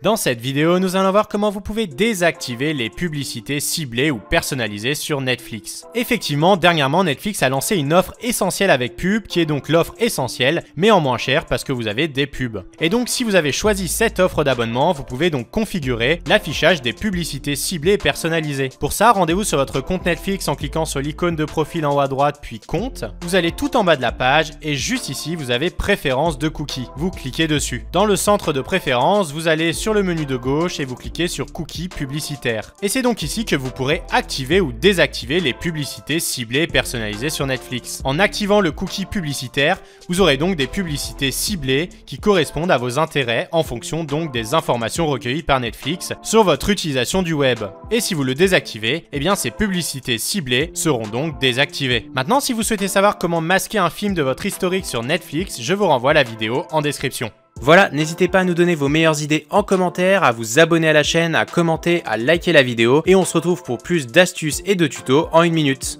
Dans cette vidéo, nous allons voir comment vous pouvez désactiver les publicités ciblées ou personnalisées sur Netflix. Effectivement, dernièrement, Netflix a lancé une offre essentielle avec pub, qui est donc l'offre essentielle, mais en moins cher parce que vous avez des pubs. Et donc, si vous avez choisi cette offre d'abonnement, vous pouvez donc configurer l'affichage des publicités ciblées et personnalisées. Pour ça, rendez-vous sur votre compte Netflix en cliquant sur l'icône de profil en haut à droite, puis compte. Vous allez tout en bas de la page, et juste ici, vous avez préférences de cookies. Vous cliquez dessus. Dans le centre de préférences, vous allez le menu de gauche et vous cliquez sur Cookies publicitaires. Et c'est donc ici que vous pourrez activer ou désactiver les publicités ciblées et personnalisées sur Netflix. En activant le cookie publicitaire, vous aurez donc des publicités ciblées qui correspondent à vos intérêts en fonction donc des informations recueillies par Netflix sur votre utilisation du web. Et si vous le désactivez, eh bien ces publicités ciblées seront donc désactivées. Maintenant, si vous souhaitez savoir comment masquer un film de votre historique sur Netflix, je vous renvoie la vidéo en description. Voilà, n'hésitez pas à nous donner vos meilleures idées en commentaire, à vous abonner à la chaîne, à commenter, à liker la vidéo, et on se retrouve pour plus d'astuces et de tutos en une minute.